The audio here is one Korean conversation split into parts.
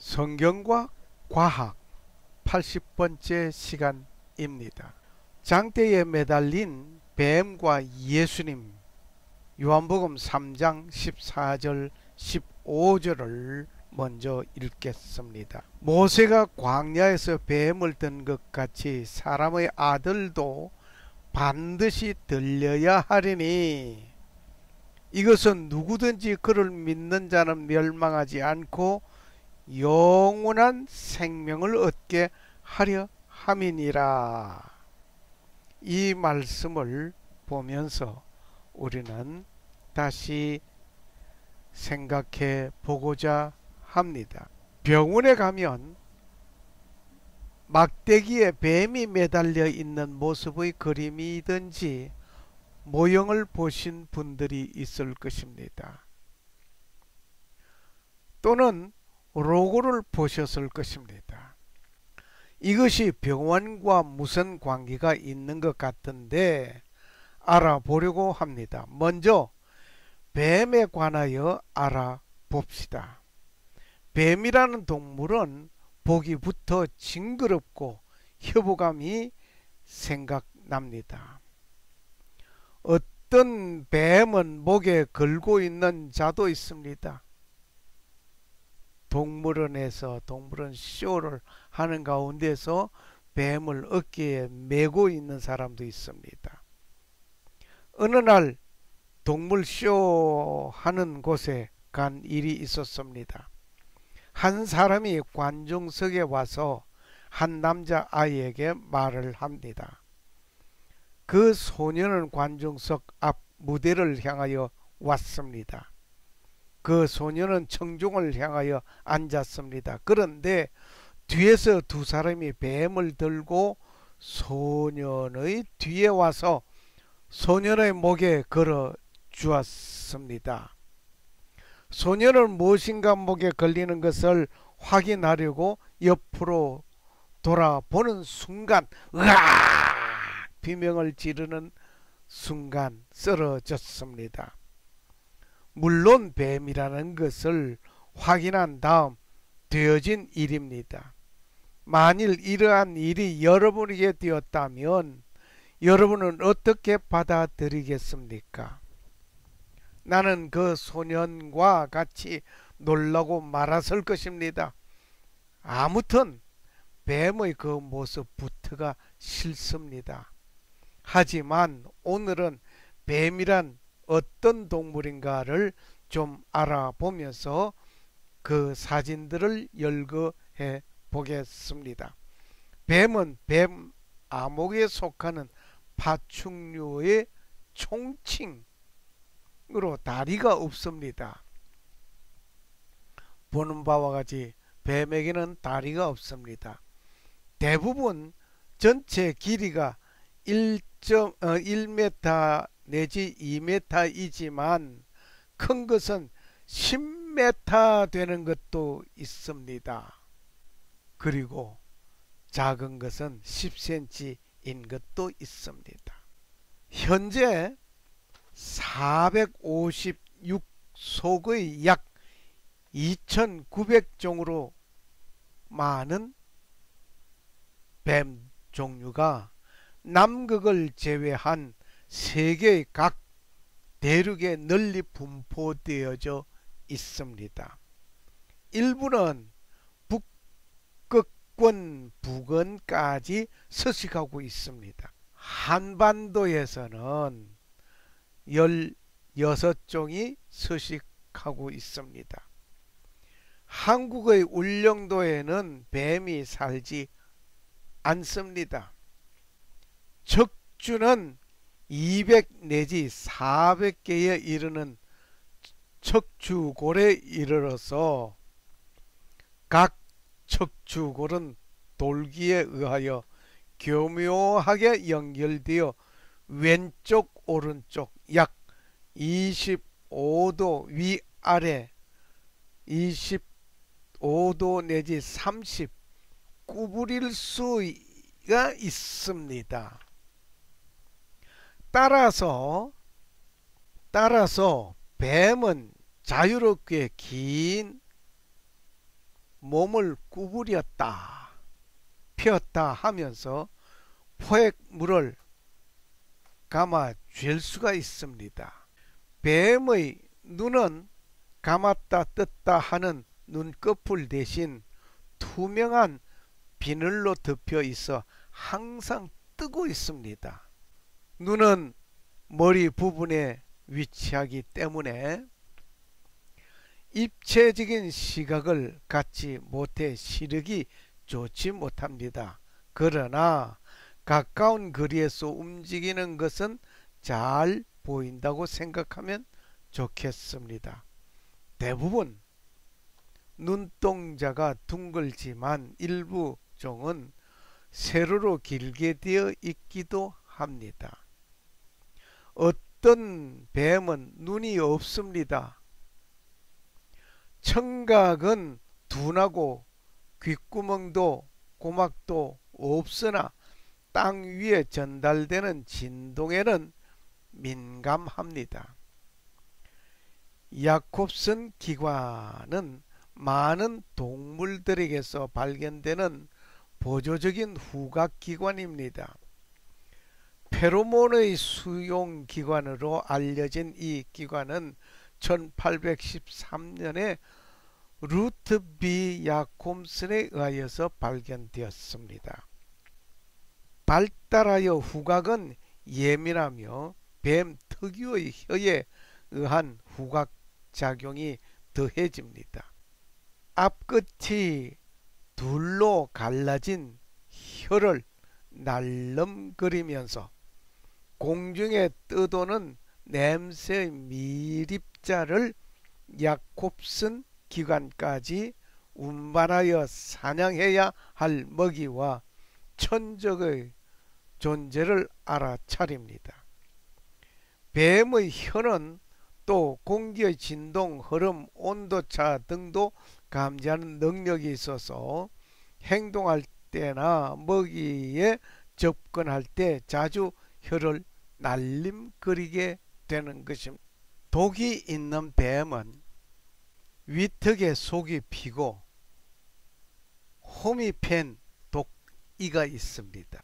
성경과 과학 80번째 시간입니다. 장대에 매달린 뱀과 예수님 요한복음 3장 14절 15절을 먼저 읽겠습니다. 모세가 광야에서 뱀을 든 것 같이 사람의 아들도 반드시 들려야 하리니 이것은 누구든지 그를 믿는 자는 멸망하지 않고 영원한 생명을 얻게 하려 함이니라. 이 말씀을 보면서 우리는 다시 생각해 보고자 합니다. 병원에 가면 막대기에 뱀이 매달려 있는 모습의 그림이든지 모형을 보신 분들이 있을 것입니다. 또는 로고를 보셨을 것입니다. 이것이 병원과 무슨 관계가 있는 것 같은데 알아보려고 합니다. 먼저 뱀에 관하여 알아봅시다. 뱀이라는 동물은 보기부터 징그럽고 혀부감이 생각납니다. 어떤 뱀은 목에 걸고 있는 자도 있습니다. 동물원에서 동물원 쇼를 하는 가운데서 뱀을 어깨에 메고 있는 사람도 있습니다. 어느 날 동물 쇼 하는 곳에 간 일이 있었습니다. 한 사람이 관중석에 와서 한 남자 아이에게 말을 합니다. 그 소년은 관중석 앞 무대를 향하여 왔습니다. 그 소년은 청중을 향하여 앉았습니다. 그런데 뒤에서 두 사람이 뱀을 들고 소년의 뒤에 와서 소년의 목에 걸어 주었습니다. 소년은 무엇인가 목에 걸리는 것을 확인하려고 옆으로 돌아보는 순간 으악 비명을 지르는 순간 쓰러졌습니다. 물론 뱀이라는 것을 확인한 다음 되어진 일입니다. 만일 이러한 일이 여러분에게 되었다면 여러분은 어떻게 받아들이겠습니까? 나는 그 소년과 같이 놀라고 말았을 것입니다. 아무튼 뱀의 그 모습부터가 싫습니다. 하지만 오늘은 뱀이란 어떤 동물인가를 좀 알아보면서 그 사진들을 열거해 보겠습니다. 뱀은 뱀 암흑에 속하는 파충류의 총칭으로 다리가 없습니다. 보는 바와 같이 뱀에게는 다리가 없습니다. 대부분 전체 길이가 1.1m 내지 2m이지만 큰 것은 10m 되는 것도 있습니다. 그리고 작은 것은 10cm인 것도 있습니다. 현재 456속의 약 2900종으로 많은 뱀 종류가 남극을 제외한 세계의 각 대륙에 널리 분포되어져 있습니다. 일부는 북극권 부근까지 서식하고 있습니다. 한반도에서는 16종이 서식하고 있습니다. 한국의 울릉도에는 뱀이 살지 않습니다. 척주는 200 내지 400개에 이르는 척추골에 이르러서 각 척추골은 돌기에 의하여 교묘하게 연결되어 왼쪽 오른쪽 약 25도 위아래 25도 내지 30 구부릴 수가 있습니다. 따라서 따라서 뱀은 자유롭게 긴 몸을 구부렸다 폈다 하면서 포획물을 감아 쥘 수가 있습니다. 뱀의 눈은 감았다 떴다 하는 눈꺼풀 대신 투명한 비늘로 덮여 있어 항상 뜨고 있습니다. 눈은 머리 부분에 위치하기 때문에 입체적인 시각을 갖지 못해 시력이 좋지 못합니다. 그러나 가까운 거리에서 움직이는 것은 잘 보인다고 생각하면 좋겠습니다. 대부분 눈동자가 둥글지만 일부 종은 세로로 길게 되어 있기도 합니다. 어떤 뱀은 눈이 없습니다. 청각은 둔하고 귓구멍도 고막도 없으나 땅 위에 전달되는 진동에는 민감합니다. 야콥슨 기관은 많은 동물들에게서 발견되는 보조적인 후각기관입니다. 페로몬의 수용 기관으로 알려진 이 기관은 1813년에 루트 비 야콤슨에 의하여서 발견되었습니다. 발달하여 후각은 예민하며 뱀 특유의 혀에 의한 후각 작용이 더해집니다. 앞끝이 둘로 갈라진 혀를 날름거리면서 공중에 떠도는 냄새 미립자를 야콥슨 기관까지 운반하여 사냥해야 할 먹이와 천적의 존재를 알아차립니다. 뱀의 혀는 또 공기의 진동, 흐름, 온도차 등도 감지하는 능력이 있어서 행동할 때나 먹이에 접근할 때 자주 혀를 날림거리게 되는 것입니다. 독이 있는 뱀은 위턱에 속이 피고 홈이 팬 독이가 있습니다.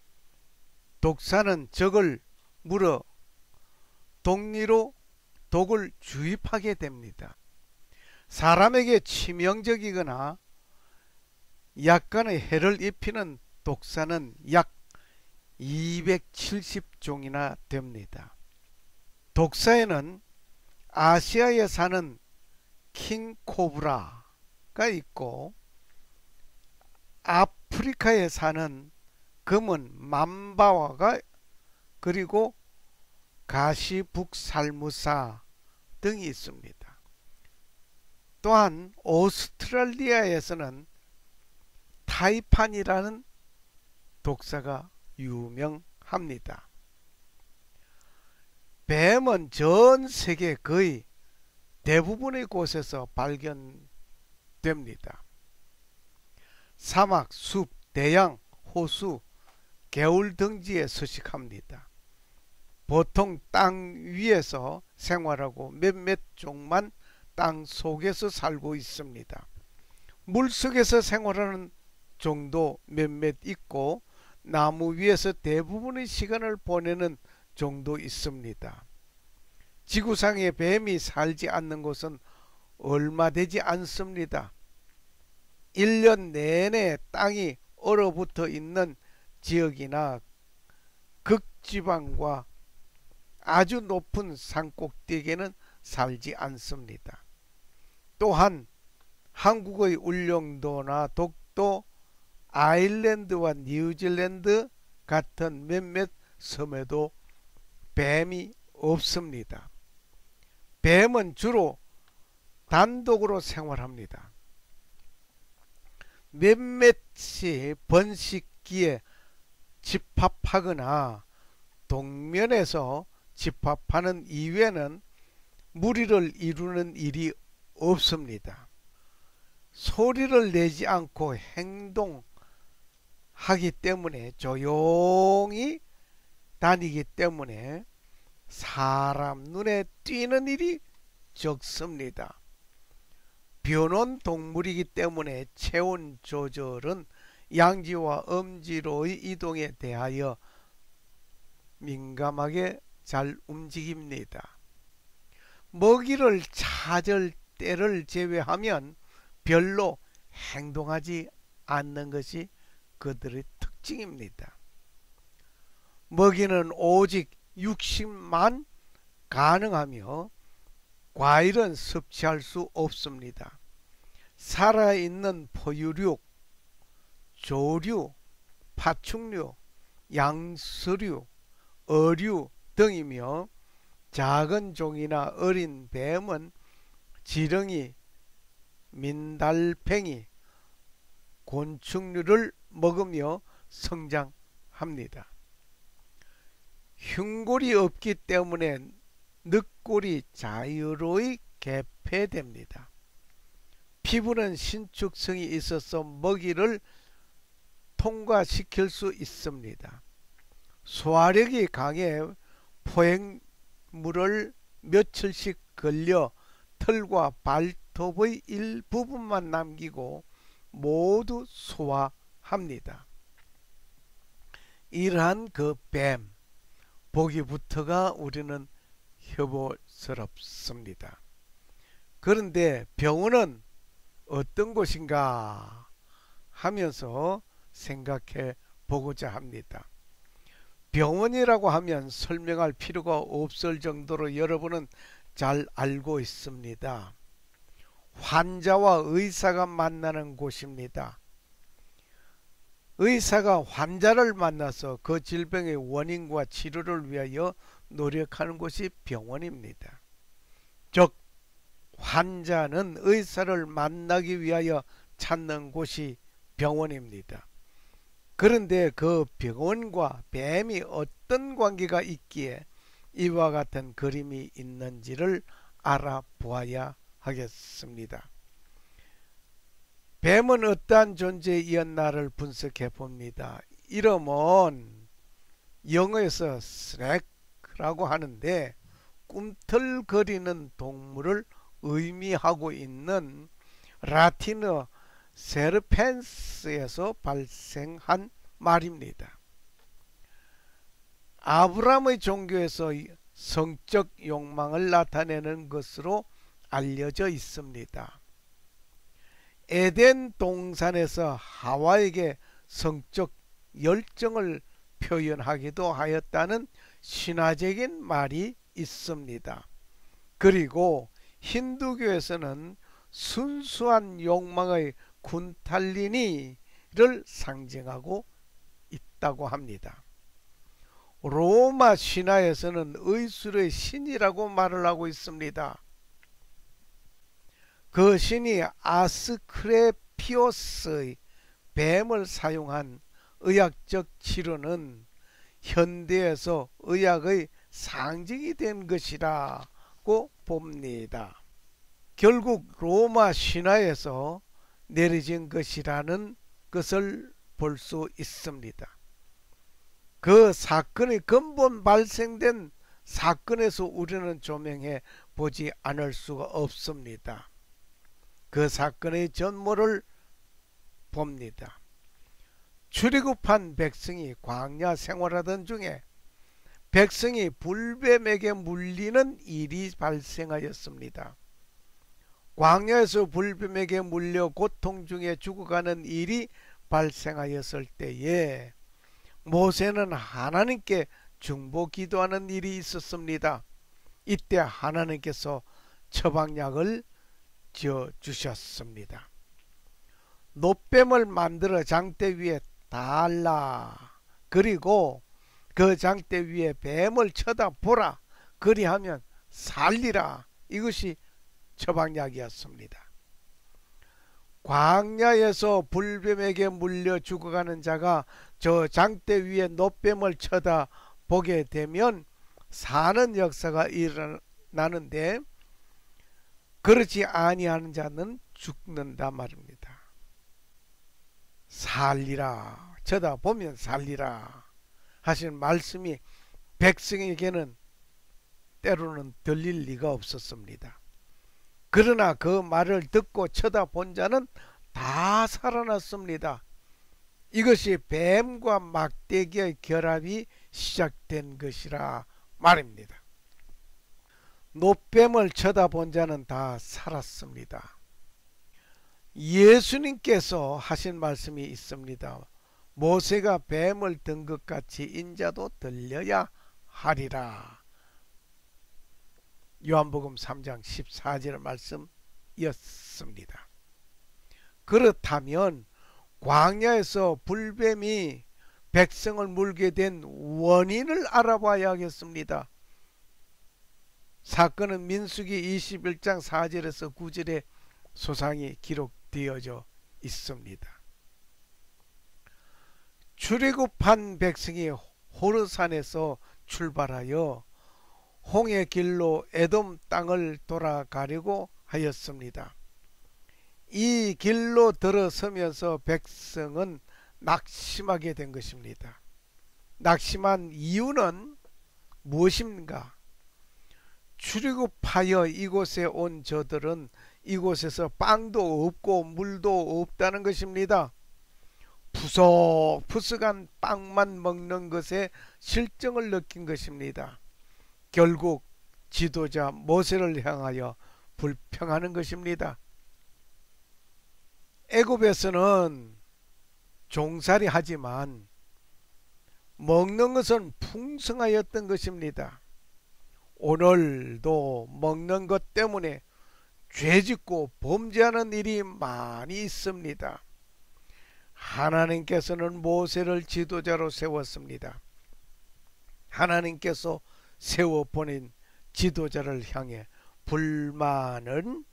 독사는 적을 물어 독리로 독을 주입하게 됩니다. 사람에게 치명적이거나 약간의 해를 입히는 독사는 약 270종이나 됩니다. 독사에는 아시아에 사는 킹코브라가 있고 아프리카에 사는 검은 맘바와가 그리고 가시북살무사 등이 있습니다. 또한 오스트랄리아에서는 타이판이라는 독사가 유명합니다. 뱀은 전 세계 거의 대부분의 곳에서 발견됩니다. 사막, 숲, 대양, 호수, 개울 등지에 서식합니다. 보통 땅 위에서 생활하고 몇몇 종만 땅 속에서 살고 있습니다. 물속에서 생활하는 종도 몇몇 있고 나무 위에서 대부분의 시간을 보내는 종도 있습니다. 지구상에 뱀이 살지 않는 곳은 얼마 되지 않습니다. 1년 내내 땅이 얼어붙어 있는 지역이나 극지방과 아주 높은 산꼭대기에는 살지 않습니다. 또한 한국의 울릉도나 독도, 아일랜드와 뉴질랜드 같은 몇몇 섬에도 뱀이 없습니다. 뱀은 주로 단독으로 생활합니다. 몇몇이 번식기에 집합하거나 동면에서 집합하는 이외에는 무리를 이루는 일이 없습니다. 소리를 내지 않고 행동 하기 때문에 조용히 다니기 때문에 사람 눈에 띄는 일이 적습니다. 변온 동물이기 때문에 체온 조절은 양지와 음지로의 이동에 대하여 민감하게 잘 움직입니다. 먹이를 찾을 때를 제외하면 별로 행동하지 않는 것이 그들의 특징입니다. 먹이는 오직 육식만 가능하며 과일은 섭취할 수 없습니다. 살아있는 포유류, 조류, 파충류, 양서류, 어류 등이며 작은 종이나 어린 뱀은 지렁이, 민달팽이, 곤충류를 먹으며 성장합니다. 흉골이 없기 때문에 늑골이 자유로이 개폐됩니다. 피부는 신축성이 있어서 먹이를 통과시킬 수 있습니다. 소화력이 강해 포획물을 며칠씩 걸려 털과 발톱의 일부분만 남기고 모두 소화 합니다. 이러한 그 뱀, 보기부터가 우리는 혐오스럽습니다. 그런데 병원은 어떤 곳인가 하면서 생각해 보고자 합니다. 병원이라고 하면 설명할 필요가 없을 정도로 여러분은 잘 알고 있습니다. 환자와 의사가 만나는 곳입니다. 의사가 환자를 만나서 그 질병의 원인과 치료를 위하여 노력하는 곳이 병원입니다. 즉 환자는 의사를 만나기 위하여 찾는 곳이 병원입니다. 그런데 그 병원과 뱀이 어떤 관계가 있기에 이와 같은 그림이 있는지를 알아보아야 하겠습니다. 뱀은 어떠한 존재이었나를 분석해 봅니다. 이름은 영어에서 스낵라고 하는데 꿈틀거리는 동물을 의미하고 있는 라틴어 세르펜스에서 발생한 말입니다. 아브라함의 종교에서 성적 욕망을 나타내는 것으로 알려져 있습니다. 에덴 동산에서 하와에게 성적 열정을 표현하기도 하였다는 신화적인 말이 있습니다. 그리고 힌두교에서는 순수한 욕망의 군탈리니를 상징하고 있다고 합니다. 로마 신화에서는 의술의 신이라고 말을 하고 있습니다. 그 신이 아스크레피오스의 뱀을 사용한 의학적 치료는 현대에서 의학의 상징이 된 것이라고 봅니다. 결국 로마 신화에서 내려진 것이라는 것을 볼 수 있습니다. 그 사건의 근본 발생된 사건에서 우리는 조명해 보지 않을 수가 없습니다. 그 사건의 전모를 봅니다. 출애굽한 백성이 광야 생활하던 중에 백성이 불뱀에게 물리는 일이 발생하였습니다. 광야에서 불뱀에게 물려 고통 중에 죽어가는 일이 발생하였을 때에 모세는 하나님께 중보 기도하는 일이 있었습니다. 이때 하나님께서 처방약을 지어 주셨습니다. 노뱀을 만들어 장대 위에 달라 그리고 그 장대 위에 뱀을 쳐다보라 그리하면 살리라 이것이 처방약이었습니다. 광야에서 불뱀에게 물려 죽어가는 자가 저 장대 위에 노뱀을 쳐다 보게 되면 사는 역사가 일어나는데 그렇지 아니하는 자는 죽는다 말입니다. 살리라 쳐다보면 살리라 하신 말씀이 백성에게는 때로는 들릴 리가 없었습니다. 그러나 그 말을 듣고 쳐다본 자는 다 살아났습니다. 이것이 뱀과 막대기의 결합이 시작된 것이라 말입니다. 노뱀을 쳐다본 자는 다 살았습니다. 예수님께서 하신 말씀이 있습니다. 모세가 뱀을 든 것 같이 인자도 들려야 하리라. 요한복음 3장 14절 말씀이었습니다. 그렇다면 광야에서 불뱀이 백성을 물게 된 원인을 알아봐야겠습니다. 사건은 민수기 21장 4절에서 9절에 소상히 기록되어져 있습니다. 출애굽한 백성이 호르산에서 출발하여 홍해 길로 에돔 땅을 돌아가려고 하였습니다. 이 길로 들어서면서 백성은 낙심하게 된 것입니다. 낙심한 이유는 무엇입니까? 출애굽하여 이곳에 온 저들은 이곳에서 빵도 없고 물도 없다는 것입니다. 푸석푸석한 빵만 먹는 것에 실정을 느낀 것입니다. 결국 지도자 모세를 향하여 불평하는 것입니다. 애굽에서는 종살이 하지만 먹는 것은 풍성하였던 것입니다. 오늘도 먹는 것 때문에 죄짓고 범죄하는 일이 많이 있습니다. 하나님께서는 모세를 지도자로 세웠습니다. 하나님께서 세워 보낸 지도자를 향해 불만은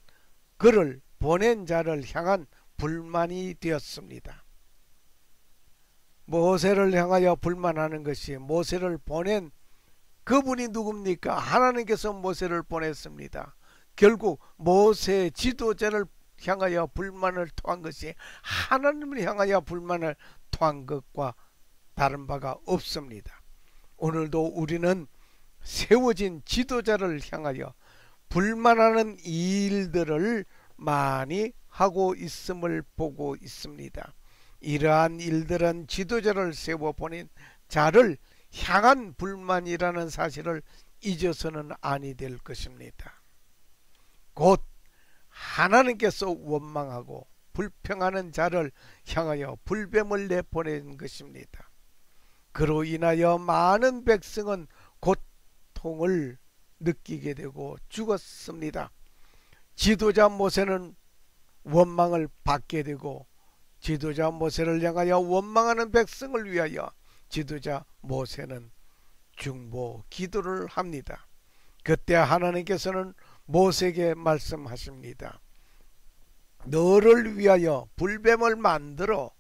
그를 보낸 자를 향한 불만이 되었습니다. 모세를 향하여 불만하는 것이 모세를 보낸 그분이 누굽니까? 하나님께서 모세를 보냈습니다. 결국 모세 지도자를 향하여 불만을 토한 것이 하나님을 향하여 불만을 토한 것과 다른 바가 없습니다. 오늘도 우리는 세워진 지도자를 향하여 불만하는 일들을 많이 하고 있음을 보고 있습니다. 이러한 일들은 지도자를 세워 보낸 자를 향한 불만이라는 사실을 잊어서는 아니 될 것입니다. 곧 하나님께서 원망하고 불평하는 자를 향하여 불뱀을 내보낸 것입니다. 그로 인하여 많은 백성은 고통을 느끼게 되고 죽었습니다. 지도자 모세는 원망을 받게 되고 지도자 모세를 향하여 원망하는 백성을 위하여 지도자 모세는 중보 기도를 합니다. 그때 하나님께서는 모세에게 말씀하십니다. 너를 위하여 불뱀을 만들어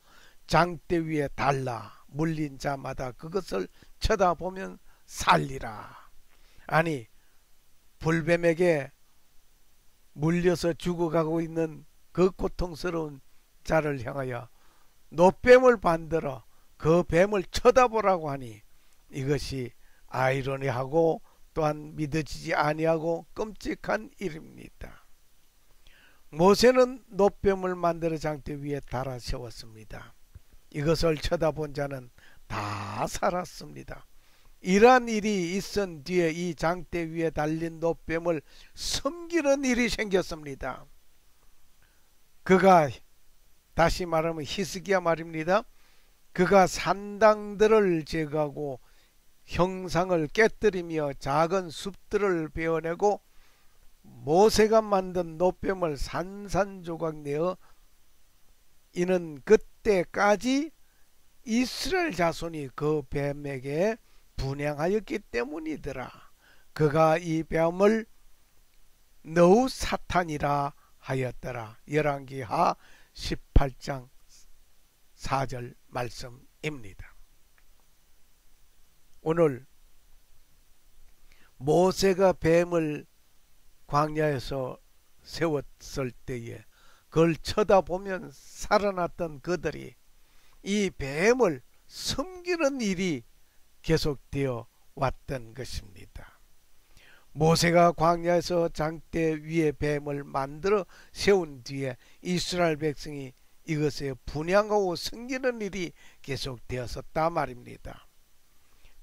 장대 위에 달라 물린 자마다 그것을 쳐다보면 살리라. 아니 불뱀에게 물려서 죽어가고 있는 그 고통스러운 자를 향하여 노뱀을 만들어 그 뱀을 쳐다보라고 하니 이것이 아이러니하고 또한 믿어지지 아니하고 끔찍한 일입니다. 모세는 노뱀을 만들어 장대 위에 달아 세웠습니다. 이것을 쳐다본 자는 다 살았습니다. 이러한 일이 있은 뒤에 이 장대 위에 달린 노뱀을 섬기는 일이 생겼습니다. 그가 다시 말하면 히스기야 말입니다. 그가 산당들을 제거하고 형상을 깨뜨리며 작은 숲들을 베어내고 모세가 만든 노뱀을 산산조각 내어 이는 그때까지 이스라엘 자손이 그 뱀에게 분양하였기 때문이더라. 그가 이 뱀을 너우 사탄이라 하였더라. 열왕기하 18장 4절 말씀입니다. 오늘 모세가 뱀을 광야에서 세웠을 때에 그걸 쳐다보면 살아났던 그들이 이 뱀을 섬기는 일이 계속되어 왔던 것입니다. 모세가 광야에서 장대 위에 뱀을 만들어 세운 뒤에 이스라엘 백성이 이것에 분양하고 섬기는 일이 계속되었었다 말입니다.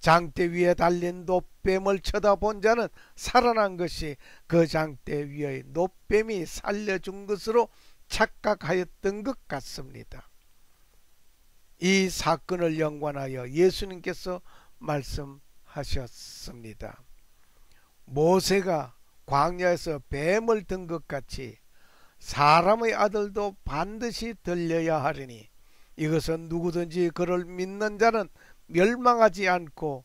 장대 위에 달린 노뱀을 쳐다본 자는 살아난 것이 그 장대 위의 노뱀이 살려준 것으로 착각하였던 것 같습니다. 이 사건을 연관하여 예수님께서 말씀하셨습니다. 모세가 광야에서 뱀을 든 것 같이 사람의 아들도 반드시 들려야 하리니 이것은 누구든지 그를 믿는 자는 멸망하지 않고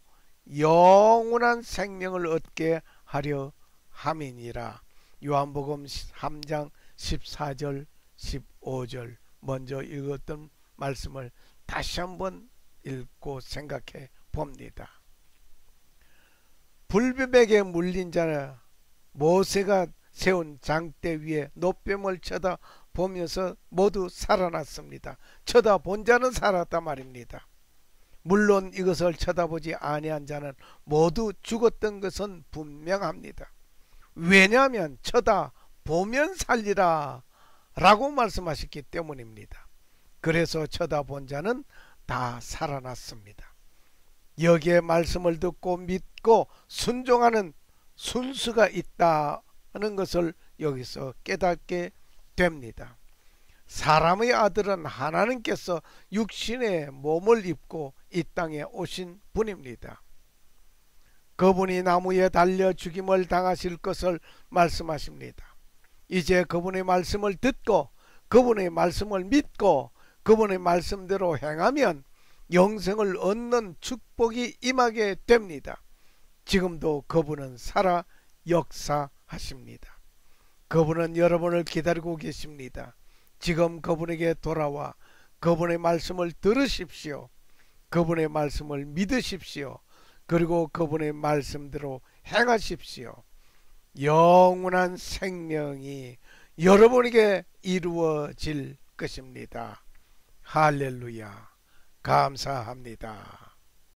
영원한 생명을 얻게 하려 함이니라. 요한복음 3장 14절 15절 먼저 읽었던 말씀을 다시 한번 읽고 생각해 봅니다. 불뱀에게 물린 자는 모세가 세운 장대 위에 노뱀을 쳐다 보면서 모두 살아났습니다. 쳐다본 자는 살았단 말입니다. 물론 이것을 쳐다보지 아니한 자는 모두 죽었던 것은 분명합니다. 왜냐하면 쳐다보면 살리라 라고 말씀하셨기 때문입니다. 그래서 쳐다본 자는 다 살아났습니다. 여기에 말씀을 듣고 믿고 순종하는 순수가 있다 는 것을 여기서 깨닫게 됩니다. 사람의 아들은 하나님께서 육신의 몸을 입고 이 땅에 오신 분입니다. 그분이 나무에 달려 죽임을 당하실 것을 말씀하십니다. 이제 그분의 말씀을 듣고 그분의 말씀을 믿고 그분의 말씀대로 행하면 영생을 얻는 축복이 임하게 됩니다. 지금도 그분은 살아 역사 하십니다. 그분은 여러분을 기다리고 계십니다. 지금 그분에게 돌아와 그분의 말씀을 들으십시오. 그분의 말씀을 믿으십시오. 그리고 그분의 말씀대로 행하십시오. 영원한 생명이 여러분에게 이루어질 것입니다. 할렐루야. 감사합니다.